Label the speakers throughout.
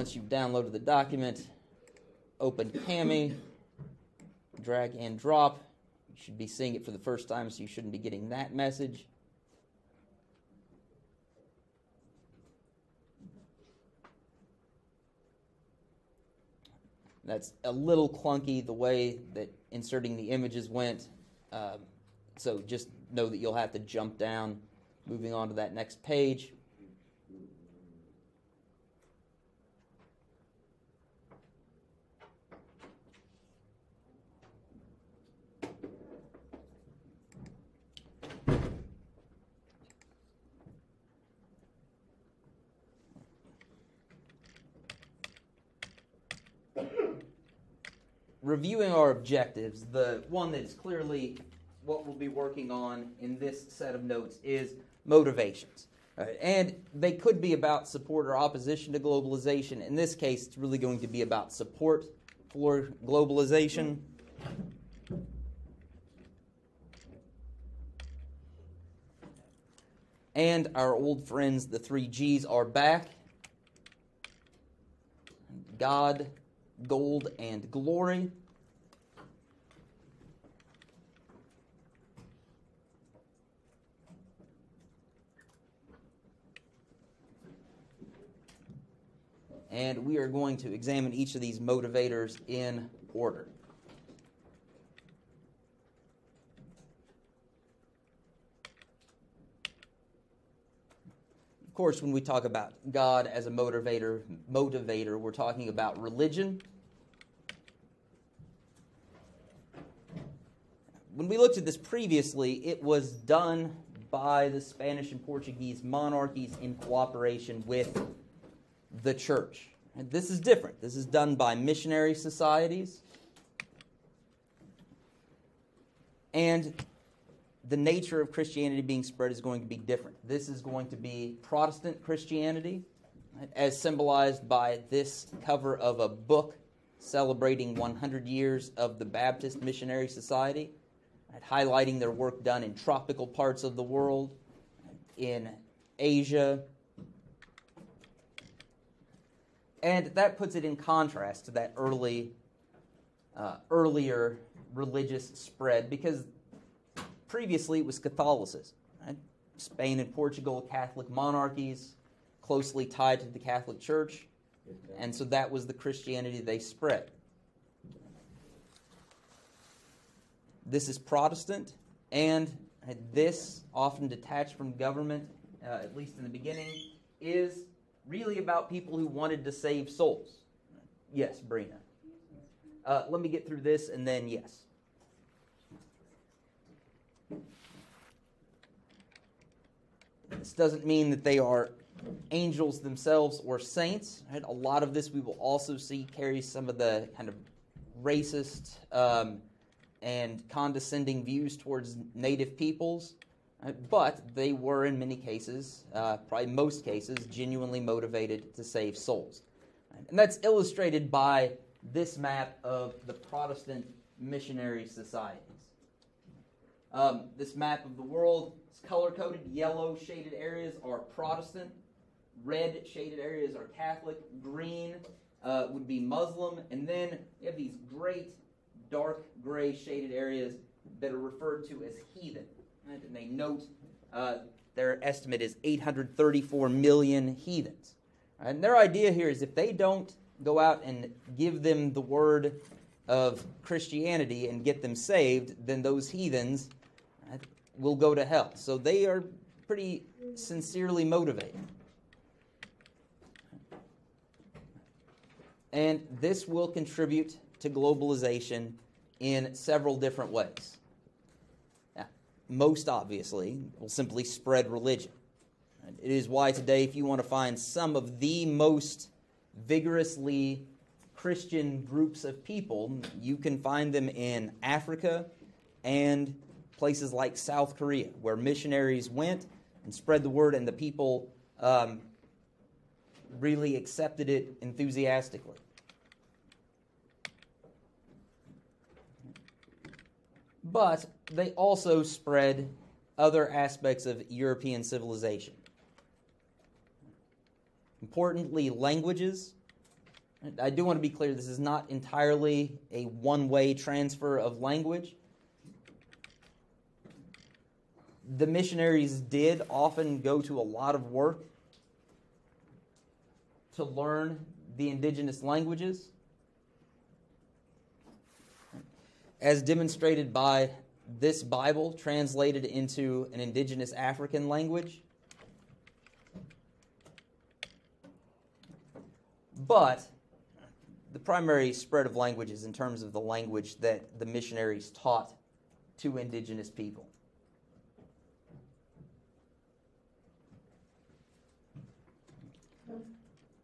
Speaker 1: once you've downloaded the document, open Kami, drag and drop. You should be seeing it for the first time, so you shouldn't be getting that message. That's a little clunky the way that inserting the images went. Um, so just know that you'll have to jump down, moving on to that next page. Reviewing our objectives, the one that is clearly what we'll be working on in this set of notes is motivations. Right? And they could be about support or opposition to globalization. In this case, it's really going to be about support for globalization. And our old friends, the three G's, are back. God, gold, and glory. And we are going to examine each of these motivators in order. Of course, when we talk about God as a motivator, motivator, we're talking about religion. When we looked at this previously, it was done by the Spanish and Portuguese monarchies in cooperation with the church. And this is different. This is done by missionary societies. And the nature of Christianity being spread is going to be different. This is going to be Protestant Christianity, as symbolized by this cover of a book celebrating 100 years of the Baptist Missionary Society, right, highlighting their work done in tropical parts of the world, in Asia, and that puts it in contrast to that early, uh, earlier religious spread because previously it was Catholicism. Right? Spain and Portugal, Catholic monarchies, closely tied to the Catholic Church, and so that was the Christianity they spread. This is Protestant, and this, often detached from government, uh, at least in the beginning, is really about people who wanted to save souls. Yes, Brina. Uh, let me get through this and then yes. This doesn't mean that they are angels themselves or saints. Right? A lot of this we will also see carries some of the kind of racist um, and condescending views towards native peoples. Uh, but they were, in many cases, uh, probably most cases, genuinely motivated to save souls. And that's illustrated by this map of the Protestant missionary societies. Um, this map of the world is color coded. Yellow shaded areas are Protestant, red shaded areas are Catholic, green uh, would be Muslim, and then we have these great dark gray shaded areas that are referred to as heathen. And they note uh, their estimate is 834 million heathens. And their idea here is if they don't go out and give them the word of Christianity and get them saved, then those heathens uh, will go to hell. So they are pretty sincerely motivated. And this will contribute to globalization in several different ways most obviously, will simply spread religion. It is why today, if you want to find some of the most vigorously Christian groups of people, you can find them in Africa and places like South Korea, where missionaries went and spread the word, and the people um, really accepted it enthusiastically. But they also spread other aspects of European civilization. Importantly, languages. I do want to be clear this is not entirely a one way transfer of language. The missionaries did often go to a lot of work to learn the indigenous languages, as demonstrated by this Bible translated into an indigenous African language. But the primary spread of languages in terms of the language that the missionaries taught to indigenous people.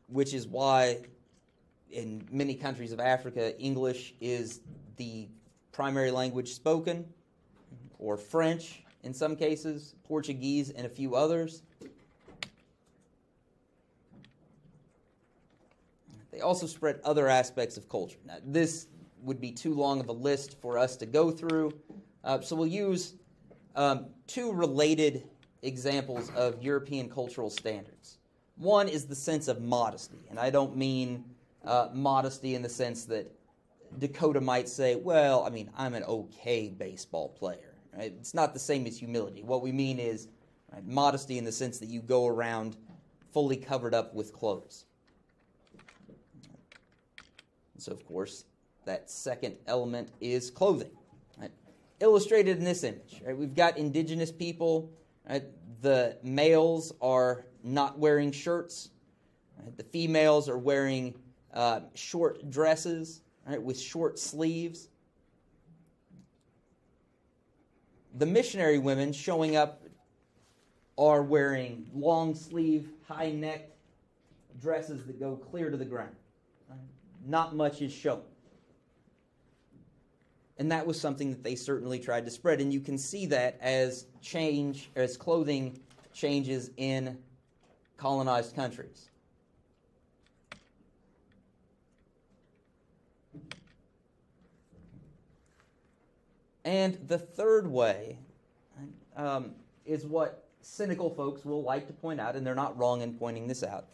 Speaker 1: Which is why in many countries of Africa, English is the primary language spoken, or French in some cases, Portuguese, and a few others. They also spread other aspects of culture. Now, this would be too long of a list for us to go through, uh, so we'll use um, two related examples of European cultural standards. One is the sense of modesty, and I don't mean uh, modesty in the sense that Dakota might say, well, I mean, I'm an okay baseball player. Right? It's not the same as humility. What we mean is right, modesty in the sense that you go around fully covered up with clothes. So, of course, that second element is clothing. Right? Illustrated in this image, right? we've got indigenous people. Right? The males are not wearing shirts. The females are wearing uh, short dresses right, with short sleeves. The missionary women showing up are wearing long sleeve, high necked dresses that go clear to the ground. Not much is shown. And that was something that they certainly tried to spread. And you can see that as change, as clothing changes in colonized countries. And the third way um, is what cynical folks will like to point out, and they're not wrong in pointing this out.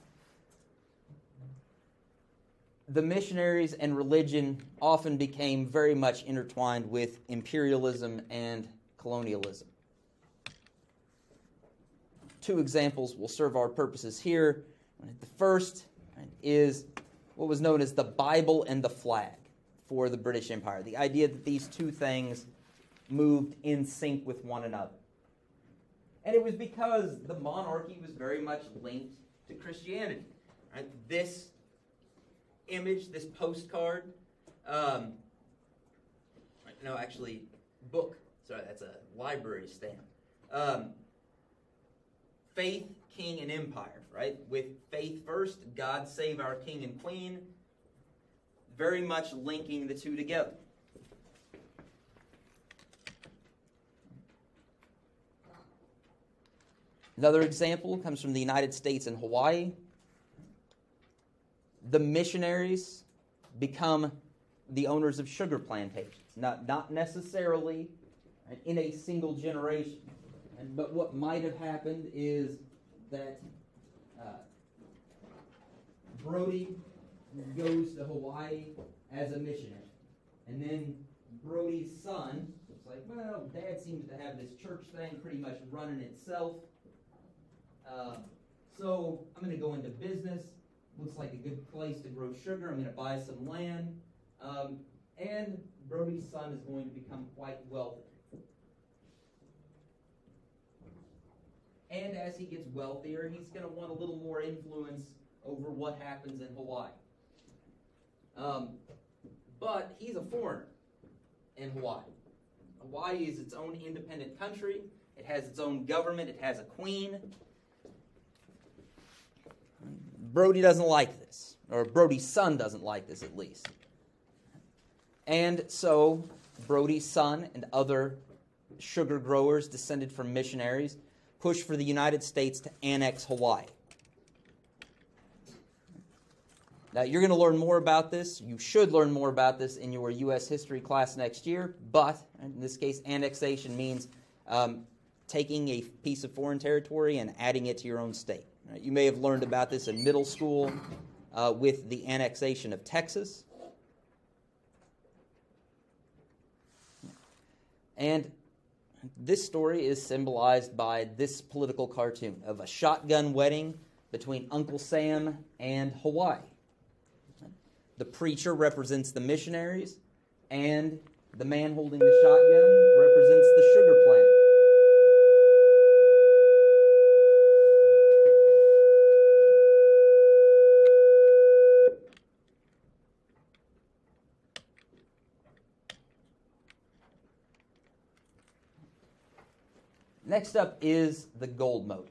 Speaker 1: The missionaries and religion often became very much intertwined with imperialism and colonialism. Two examples will serve our purposes here. The first is what was known as the Bible and the flag for the British Empire. The idea that these two things moved in sync with one another. And it was because the monarchy was very much linked to Christianity. Right? This image, this postcard, um, no, actually, book. Sorry, that's a library stamp. Um, faith, king, and empire, right? With faith first, God save our king and queen, very much linking the two together. Another example comes from the United States and Hawaii. The missionaries become the owners of sugar plantations, not, not necessarily in a single generation. But what might have happened is that uh, Brodie goes to Hawaii as a missionary. And then Brody's son, it's like, well, dad seems to have this church thing pretty much running itself. Uh, so I'm going to go into business. Looks like a good place to grow sugar. I'm going to buy some land. Um, and Brodie's son is going to become quite wealthy. And as he gets wealthier, he's going to want a little more influence over what happens in Hawaii. Um, but he's a foreigner in Hawaii. Hawaii is its own independent country. It has its own government. It has a queen. Brodie doesn't like this, or Brody's son doesn't like this at least. And so Brody's son and other sugar growers descended from missionaries pushed for the United States to annex Hawaii. Now, you're going to learn more about this. You should learn more about this in your U.S. history class next year. But in this case, annexation means um, taking a piece of foreign territory and adding it to your own state. Right? You may have learned about this in middle school. uh, with the annexation of Texas. And this story is symbolized by this political cartoon of a shotgun wedding between Uncle Sam and Hawaii. The preacher represents the missionaries, and the man holding the shotgun represents the sugar plant. Next up is the gold motive.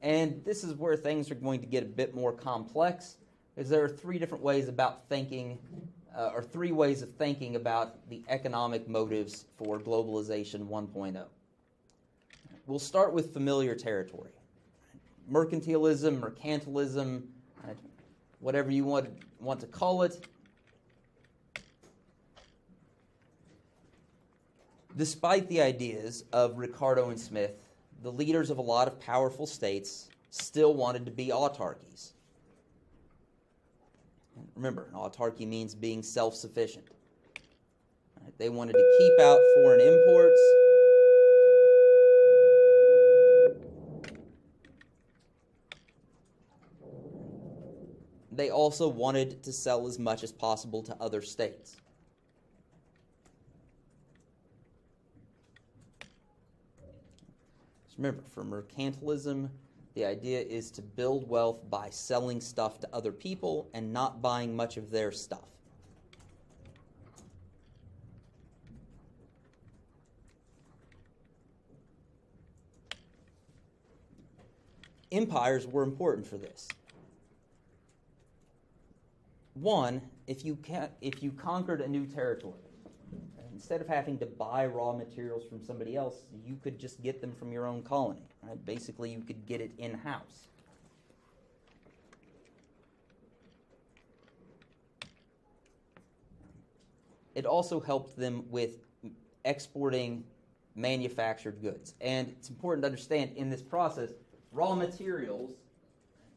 Speaker 1: And this is where things are going to get a bit more complex, because there are three different ways about thinking, uh, or three ways of thinking about the economic motives for globalization 1.0. We'll start with familiar territory. Mercantilism, mercantilism, uh, whatever you want, want to call it, Despite the ideas of Ricardo and Smith, the leaders of a lot of powerful states still wanted to be autarkies. Remember, autarky means being self sufficient. They wanted to keep out foreign imports. They also wanted to sell as much as possible to other states. Remember, for mercantilism, the idea is to build wealth by selling stuff to other people and not buying much of their stuff. Empires were important for this. One, if you, if you conquered a new territory, instead of having to buy raw materials from somebody else, you could just get them from your own colony. Right? Basically, you could get it in house. It also helped them with exporting manufactured goods. And it's important to understand in this process, raw materials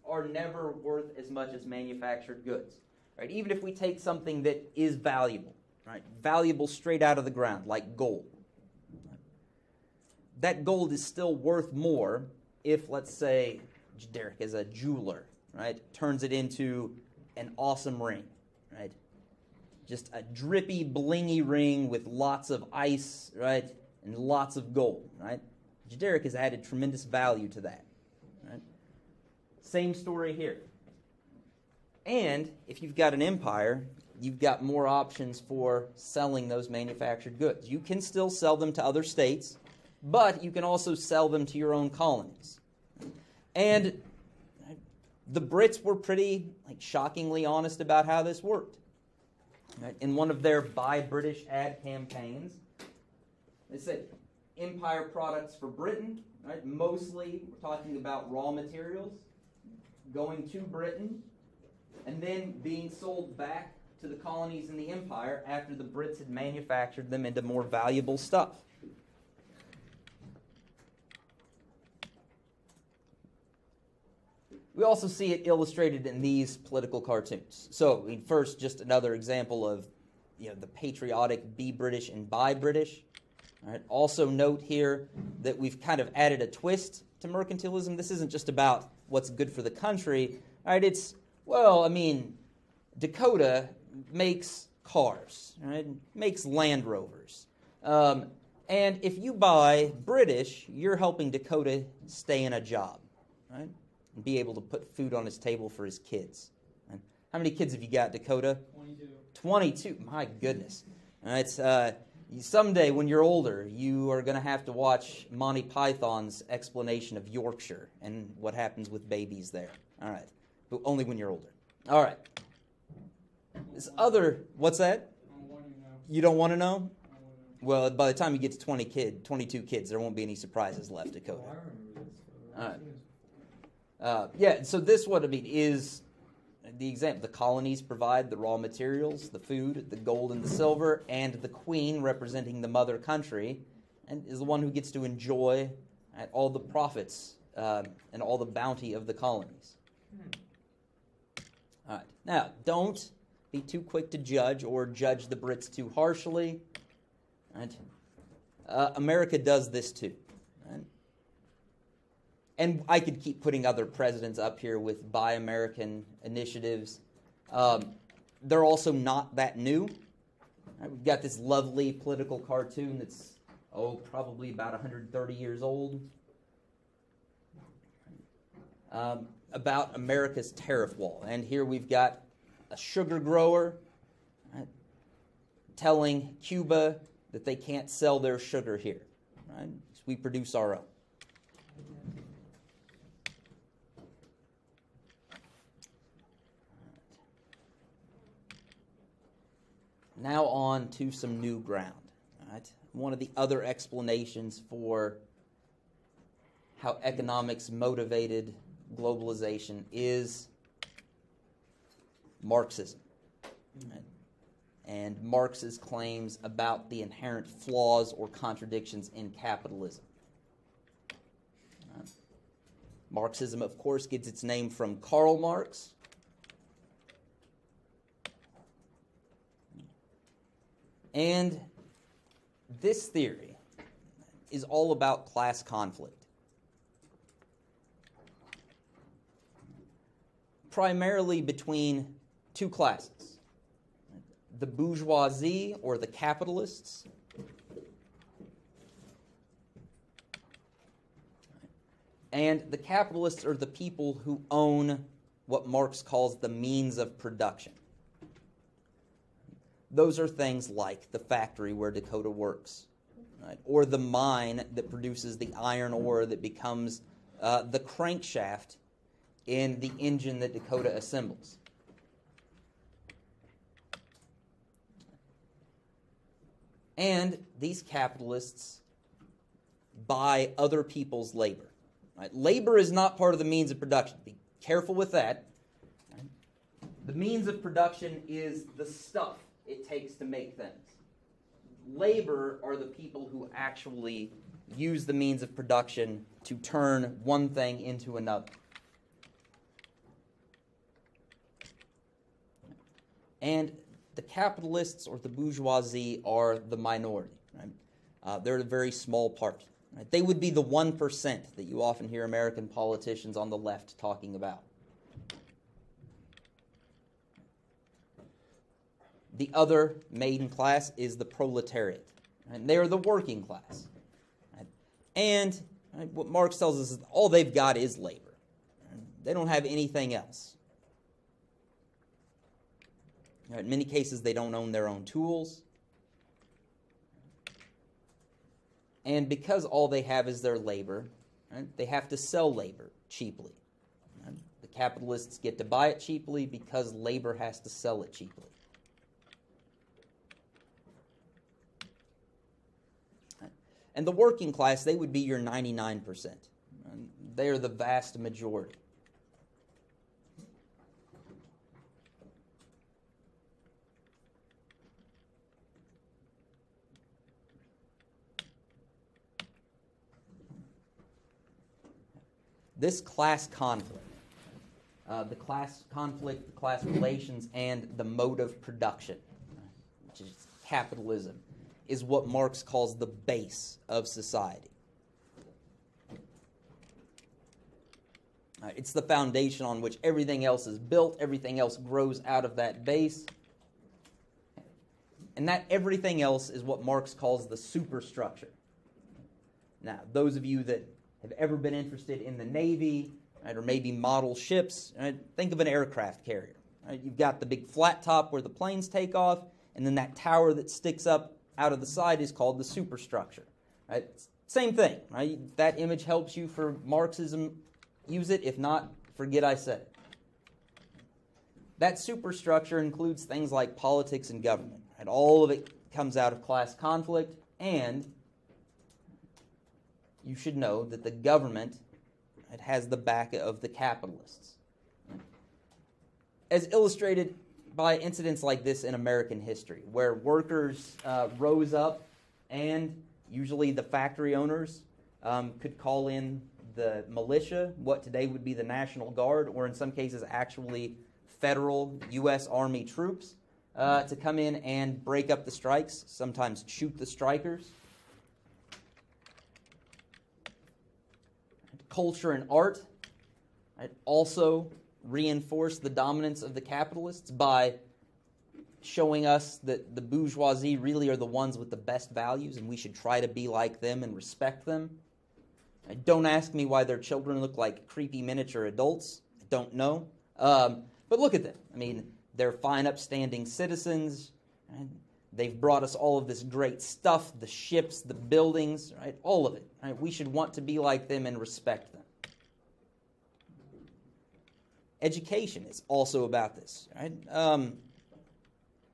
Speaker 1: are never worth as much as manufactured goods. Right? Even if we take something that is valuable, right? Valuable straight out of the ground, like gold. That gold is still worth more if, let's say, Derek is a jeweler, right? Turns it into an awesome ring, right? Just a drippy, blingy ring with lots of ice, right? And lots of gold, right? Derek has added tremendous value to that. Right? Same story here. And if you've got an empire, you've got more options for selling those manufactured goods. You can still sell them to other states, but you can also sell them to your own colonies. And the Brits were pretty like shockingly honest about how this worked. In one of their Buy British ad campaigns, they said empire products for Britain, right? Mostly we're talking about raw materials going to Britain and then being sold back to the colonies in the empire after the Brits had manufactured them into more valuable stuff. We also see it illustrated in these political cartoons. So, first, just another example of you know, the patriotic be British and buy British. All right. Also, note here that we've kind of added a twist to mercantilism. This isn't just about what's good for the country. All right, it's, well, I mean, Dakota makes cars, right? Makes Land Rovers. Um, and if you buy British, you're helping Dakota stay in a job, right? And be able to put food on his table for his kids. Right? How many kids have you got, Dakota?
Speaker 2: 22.
Speaker 1: 22. My goodness. It's, uh, someday when you're older, you are going to have to watch Monty Python's explanation of Yorkshire and what happens with babies there. All right. But only when you're older. All right. This other, what's that? You don't want to know? Well, by the time you get to 20 kid, 22 kids, there won't be any surprises left, Dakota. All right. Uh, yeah, so this what I mean is the example. The colonies provide the raw materials, the food, the gold and the silver, and the queen, representing the mother country, and is the one who gets to enjoy uh, all the profits uh, and all the bounty of the colonies. All right. Now, don't be too quick to judge or judge the Brits too harshly. Right? Uh, America does this too. Right? And I could keep putting other presidents up here with Buy American initiatives. Um, they're also not that new. Right? We've got this lovely political cartoon that's, oh, probably about 130 years old. Um, about America's tariff wall. And here we've got a sugar grower right, telling Cuba that they can't sell their sugar here. Right? We produce our own. Now on to some new ground. Right? One of the other explanations for how economics motivated globalization is Marxism. And Marx's claims about the inherent flaws or contradictions in capitalism. Marxism, of course, gets its name from Karl Marx. And this theory is all about class conflict. primarily between two classes the bourgeoisie or the capitalists. And the capitalists are the people who own what Marx calls the means of production. Those are things like the factory where Dakota works, right? or the mine that produces the iron ore that becomes uh, the crankshaft in the engine that Dakota assembles. And these capitalists buy other people's labor. Right? Labor is not part of the means of production. Be careful with that. The means of production is the stuff it takes to make things. Labor are the people who actually use the means of production to turn one thing into another. And the capitalists or the bourgeoisie are the minority. Right? Uh, they're a very small part. Right? They would be the 1% that you often hear American politicians on the left talking about. The other main class is the proletariat. Right? They are the working class. And what Marx tells us is all they've got is labor. They don't have anything else. In many cases, they don't own their own tools. And because all they have is their labor, right, they have to sell labor cheaply. Right? The capitalists get to buy it cheaply because labor has to sell it cheaply. And the working class, they would be your 99%. They are the vast majority. This class conflict, uh, the class conflict, the class relations, and the mode of production, which is capitalism, is what Marx calls the base of society. Uh, it's the foundation on which everything else is built, everything else grows out of that base. And that everything else is what Marx calls the superstructure. Now, those of you that have ever been interested in the Navy, right, or maybe model ships, right, think of an aircraft carrier. Right? You've got the big flat top where the planes take off, and then that tower that sticks up out of the side is called the superstructure. Right? Same thing. Right? That image helps you for Marxism. Use it. If not, forget I said it. That superstructure includes things like politics and government. Right? All of it comes out of class conflict and you should know that the government it has the back of the capitalists. As illustrated by incidents like this in American history, where workers uh, rose up and usually the factory owners um, could call in the militia, what today would be the National Guard, or in some cases, actually federal U.S. Army troops uh, to come in and break up the strikes, sometimes shoot the strikers. Culture and art It also reinforce the dominance of the capitalists by showing us that the bourgeoisie really are the ones with the best values and we should try to be like them and respect them. Don't ask me why their children look like creepy miniature adults. I don't know. Um, but look at them. I mean, they're fine, upstanding citizens. They've brought us all of this great stuff the ships, the buildings, right? All of it. Right? We should want to be like them and respect them. Education is also about this. Right? Um,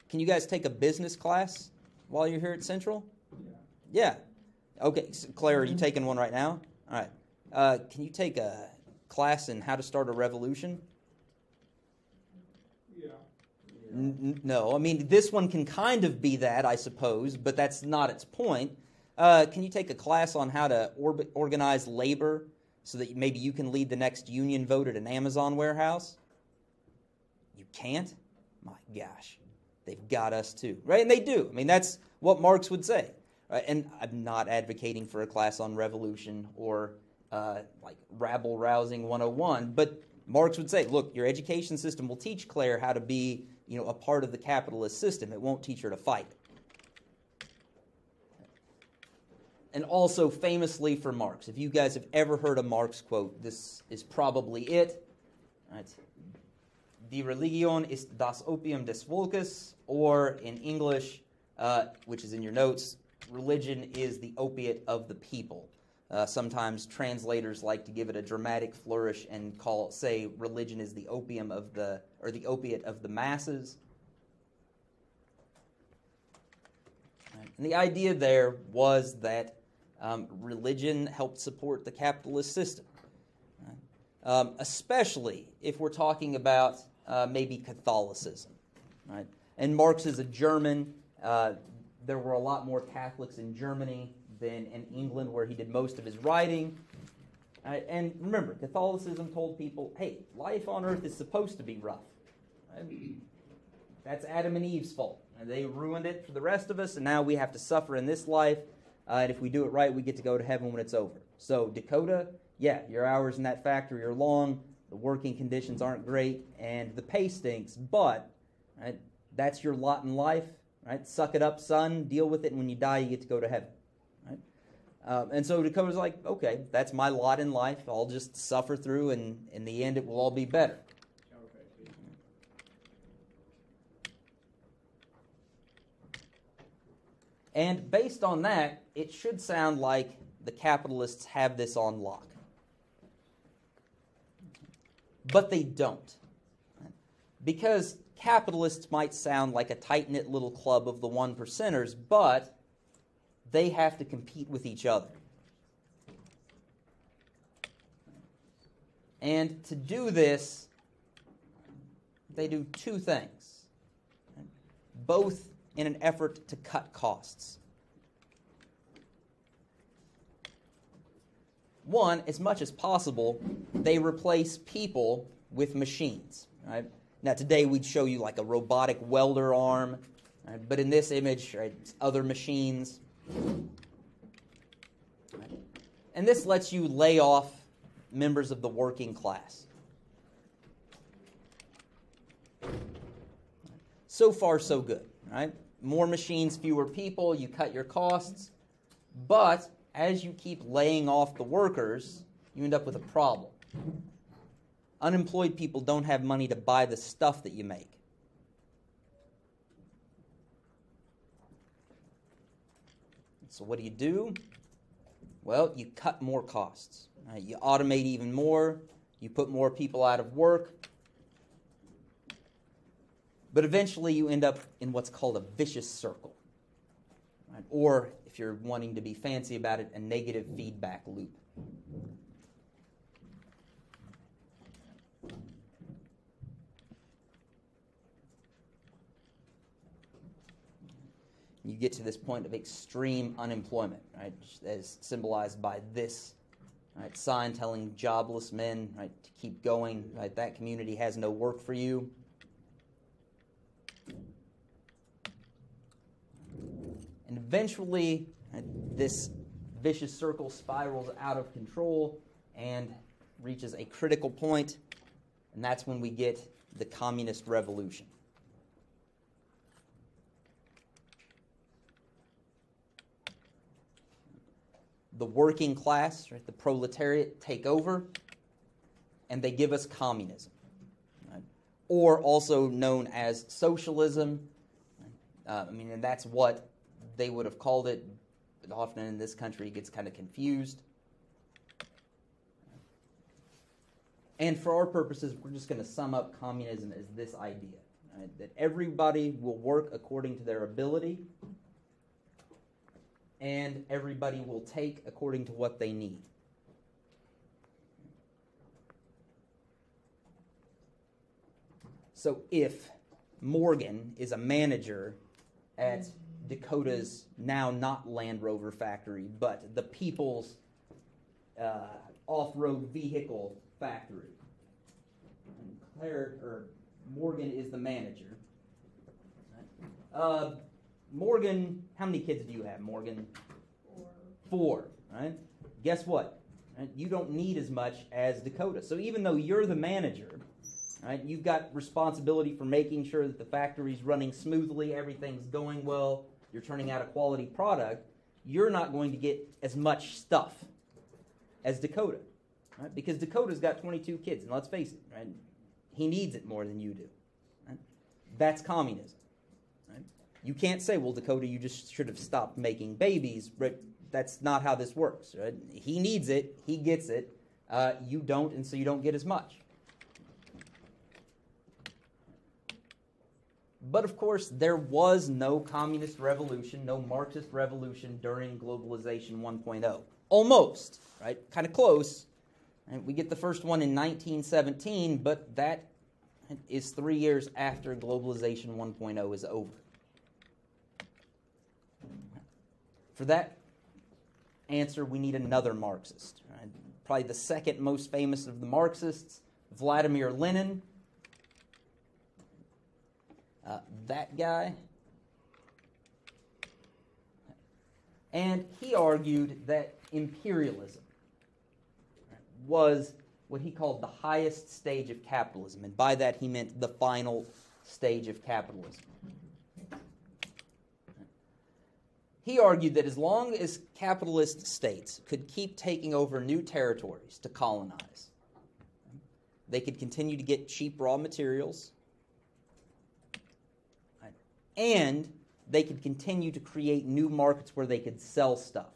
Speaker 1: can you guys take a business class while you're here at Central? Yeah. Okay, so Claire, are you taking one right now? All right. Uh, can you take a class in how to start a revolution?
Speaker 2: Yeah.
Speaker 1: N- no, I mean this one can kind of be that, I suppose, but that's not its point. Uh, can you take a class on how to or- organize labor so that maybe you can lead the next union vote at an Amazon warehouse? You can't. My gosh, they've got us too, right? And they do. I mean, that's what Marx would say. Right? And I'm not advocating for a class on revolution or uh, like rabble rousing 101, but Marx would say, look, your education system will teach Claire how to be, you know, a part of the capitalist system. It won't teach her to fight. And also famously for Marx, if you guys have ever heard a Marx quote, this is probably it. Right? Die Religion ist das Opium des Volkes, or in English, uh, which is in your notes, religion is the opiate of the people. Uh, sometimes translators like to give it a dramatic flourish and call say religion is the opium of the or the opiate of the masses. And the idea there was that um, religion helped support the capitalist system, right? um, especially if we're talking about uh, maybe Catholicism. Right? And Marx is a German. Uh, there were a lot more Catholics in Germany than in England, where he did most of his writing. Uh, and remember, Catholicism told people, hey, life on earth is supposed to be rough. That's Adam and Eve's fault. And they ruined it for the rest of us, and now we have to suffer in this life. Uh, and if we do it right, we get to go to heaven when it's over. So, Dakota, yeah, your hours in that factory are long, the working conditions aren't great, and the pay stinks, but right, that's your lot in life. Right? Suck it up, son. Deal with it, and when you die, you get to go to heaven. Um, and so Dakota's like, okay, that's my lot in life. I'll just suffer through, and in the end, it will all be better. And based on that, it should sound like the capitalists have this on lock. But they don't. Because capitalists might sound like a tight knit little club of the one percenters, but they have to compete with each other. And to do this, they do two things, both in an effort to cut costs. One, as much as possible, they replace people with machines. Right? Now, today we'd show you like a robotic welder arm, right? but in this image, right, other machines. And this lets you lay off members of the working class. So far, so good, right? More machines, fewer people, you cut your costs, but as you keep laying off the workers, you end up with a problem. Unemployed people don't have money to buy the stuff that you make. So, what do you do? Well, you cut more costs. Right? You automate even more. You put more people out of work. But eventually, you end up in what's called a vicious circle. Right? Or, if you're wanting to be fancy about it, a negative feedback loop. you get to this point of extreme unemployment, right, as symbolized by this right, sign telling jobless men right, to keep going, right, that community has no work for you. And eventually, right, this vicious circle spirals out of control and reaches a critical point, and that's when we get the communist revolution. The working class, right, the proletariat, take over, and they give us communism, right? or also known as socialism. Uh, I mean, and that's what they would have called it. But often in this country, it gets kind of confused. And for our purposes, we're just going to sum up communism as this idea right? that everybody will work according to their ability, and everybody will take according to what they need. So if Morgan is a manager at Dakota's now not Land Rover factory, but the People's uh, off road vehicle factory. And Claire, or Morgan is the manager. Uh, Morgan, how many kids do you have, Morgan?
Speaker 2: Four.
Speaker 1: Four, right? Guess what? Right? You don't need as much as Dakota. So even though you're the manager, right, you've got responsibility for making sure that the factory's running smoothly, everything's going well, you're turning out a quality product, you're not going to get as much stuff as Dakota. Right? Because Dakota's got 22 kids, and let's face it, right? He needs it more than you do. Right? That's communism. You can't say, well, Dakota, you just should have stopped making babies. But that's not how this works. Right? He needs it, he gets it. Uh, you don't, and so you don't get as much. But of course, there was no communist revolution, no Marxist revolution during globalization 1.0. Almost, right? Kind of close. Right? We get the first one in 1917, but that is three years after globalization 1.0 is over. For that answer, we need another Marxist. Right? Probably the second most famous of the Marxists, Vladimir Lenin. Uh, that guy. And he argued that imperialism was what he called the highest stage of capitalism. And by that, he meant the final stage of capitalism. He argued that as long as capitalist states could keep taking over new territories to colonize, they could continue to get cheap raw materials, and they could continue to create new markets where they could sell stuff.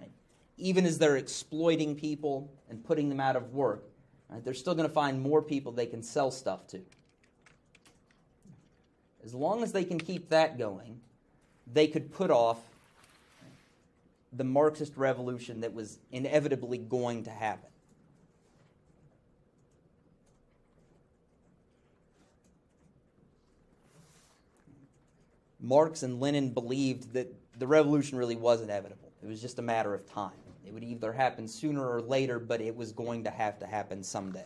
Speaker 1: Right? Even as they're exploiting people and putting them out of work, right, they're still going to find more people they can sell stuff to. As long as they can keep that going, they could put off the Marxist revolution that was inevitably going to happen. Marx and Lenin believed that the revolution really was inevitable. It was just a matter of time. It would either happen sooner or later, but it was going to have to happen someday.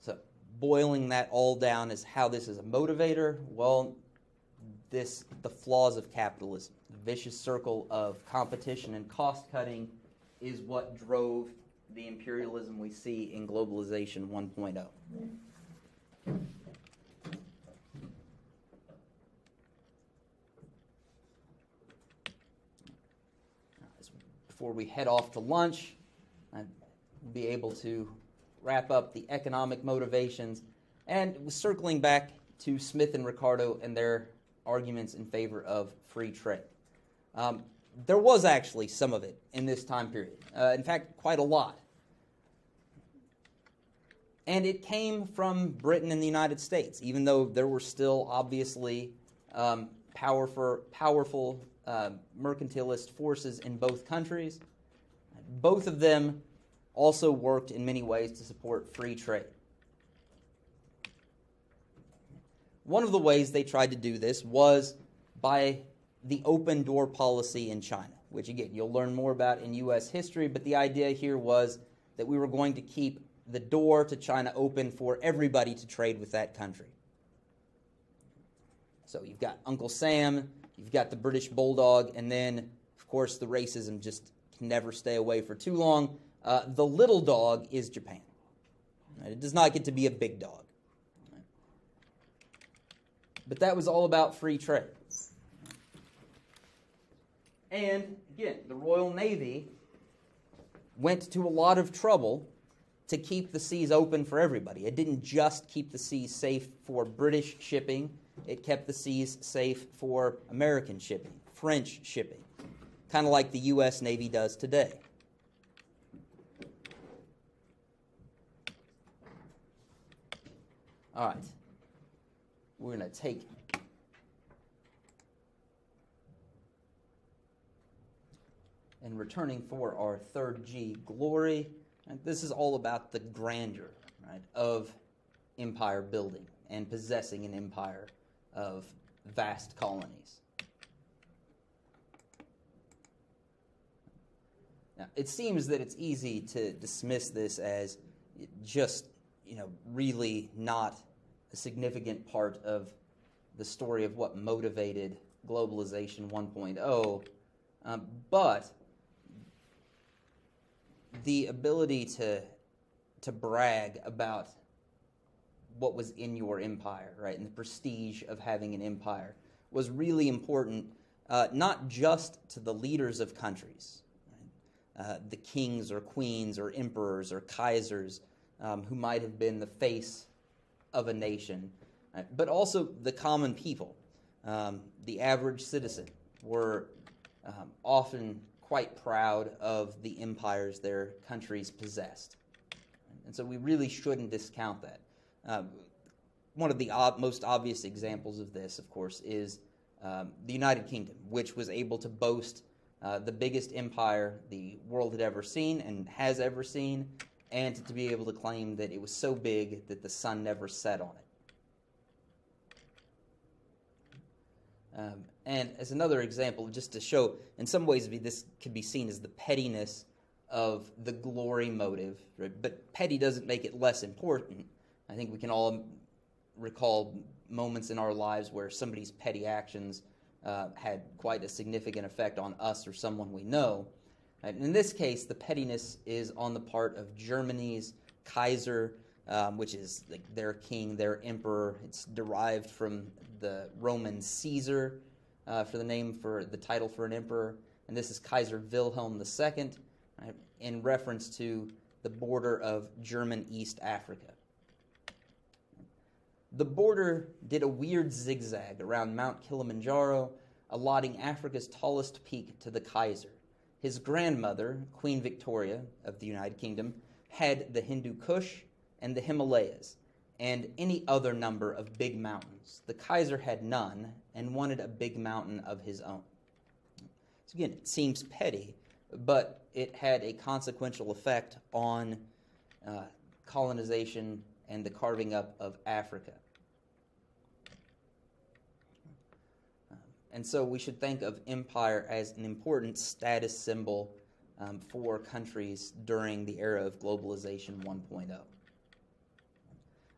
Speaker 1: So, boiling that all down is how this is a motivator, well, this the flaws of capitalism, the vicious circle of competition and cost cutting is what drove the imperialism we see in globalization 1.0. Before we head off to lunch, I'll be able to wrap up the economic motivations and circling back to Smith and Ricardo and their arguments in favor of free trade. Um, there was actually some of it in this time period. Uh, in fact, quite a lot. And it came from Britain and the United States, even though there were still obviously um, powerful, powerful uh, mercantilist forces in both countries. Both of them also worked in many ways to support free trade. One of the ways they tried to do this was by the open door policy in China, which again, you'll learn more about in U.S. history, but the idea here was that we were going to keep the door to China open for everybody to trade with that country. So you've got Uncle Sam, you've got the British Bulldog, and then, of course, the racism just can never stay away for too long. Uh, the little dog is Japan. Right? It does not get to be a big dog. Right? But that was all about free trade. And again, the Royal Navy went to a lot of trouble to keep the seas open for everybody. It didn't just keep the seas safe for British shipping, it kept the seas safe for American shipping, French shipping, kind of like the U.S. Navy does today. All right. We're going to take and returning for our third G, glory. And this is all about the grandeur, right, of empire building and possessing an empire of vast colonies. Now, it seems that it's easy to dismiss this as just, you know, really not a significant part of the story of what motivated globalization 1.0. Um, but the ability to to brag about what was in your empire, right, and the prestige of having an empire was really important, uh, not just to the leaders of countries, right? uh, the kings or queens or emperors or kaisers um, who might have been the face of a nation, right? but also the common people, um, the average citizen, were um, often quite proud of the empires their countries possessed. And so we really shouldn't discount that. Um, one of the ob- most obvious examples of this, of course, is um, the United Kingdom, which was able to boast uh, the biggest empire the world had ever seen and has ever seen, and to be able to claim that it was so big that the sun never set on it. Um, and as another example, just to show, in some ways, this could be seen as the pettiness of the glory motive. Right? But petty doesn't make it less important. I think we can all recall moments in our lives where somebody's petty actions uh, had quite a significant effect on us or someone we know. In this case, the pettiness is on the part of Germany's Kaiser, um, which is like their king, their emperor. It's derived from the Roman Caesar uh, for the name for the title for an emperor, and this is Kaiser Wilhelm II, right, in reference to the border of German East Africa. The border did a weird zigzag around Mount Kilimanjaro, allotting Africa's tallest peak to the Kaiser. His grandmother, Queen Victoria of the United Kingdom, had the Hindu Kush and the Himalayas, and any other number of big mountains. The Kaiser had none and wanted a big mountain of his own. So, again, it seems petty, but it had a consequential effect on uh, colonization and the carving up of Africa. And so we should think of empire as an important status symbol um, for countries during the era of globalization 1.0.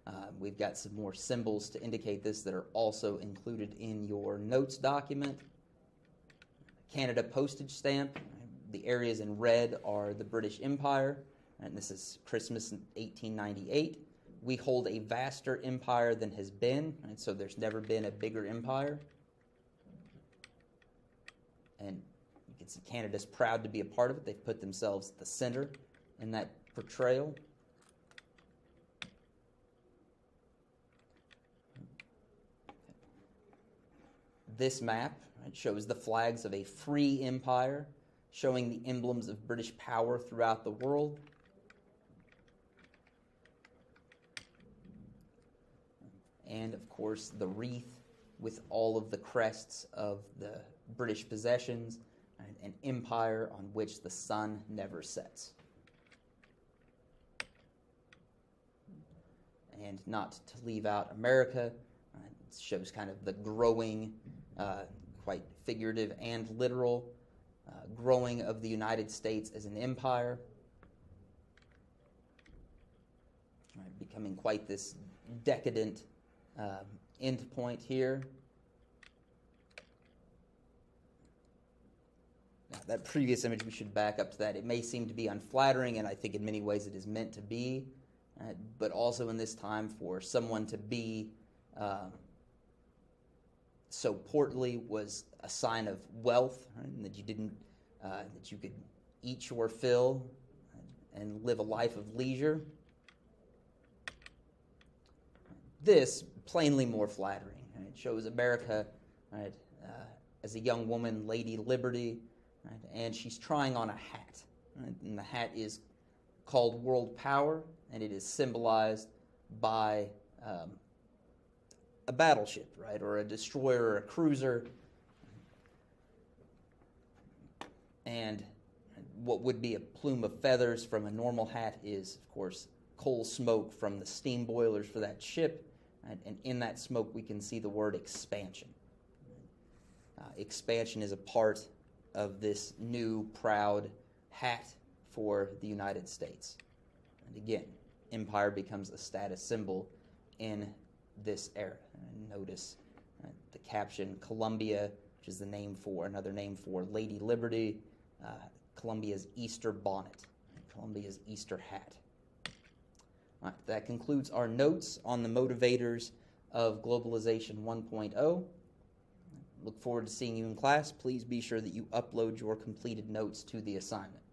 Speaker 1: Uh, we've got some more symbols to indicate this that are also included in your notes document. Canada postage stamp. The areas in red are the British Empire, and this is Christmas 1898. We hold a vaster empire than has been, and so there's never been a bigger empire. And you can see Canada's proud to be a part of it. They've put themselves at the center in that portrayal. This map right, shows the flags of a free empire, showing the emblems of British power throughout the world. And of course, the wreath with all of the crests of the British possessions, and an empire on which the sun never sets. And not to leave out America, uh, it shows kind of the growing uh, quite figurative and literal, uh, growing of the United States as an empire. right, becoming quite this decadent um, end point here. That previous image, we should back up to that. It may seem to be unflattering, and I think in many ways it is meant to be, but also in this time for someone to be um, so portly was a sign of wealth, right, and that you didn't, uh, that you could eat your fill and live a life of leisure. This plainly more flattering. Right? It shows America right, uh, as a young woman, Lady Liberty, right, and she's trying on a hat, right, and the hat is called World Power, and it is symbolized by um, a battleship, right, or a destroyer or a cruiser. And what would be a plume of feathers from a normal hat is, of course, coal smoke from the steam boilers for that ship. And in that smoke, we can see the word expansion. Uh, expansion is a part of this new proud hat for the United States. And again, empire becomes a status symbol in this era. Notice uh, the caption Columbia, which is the name for another name for Lady Liberty, uh, Columbia's Easter bonnet, Columbia's Easter hat. All right, that concludes our notes on the motivators of Globalization 1.0. Look forward to seeing you in class. Please be sure that you upload your completed notes to the assignment.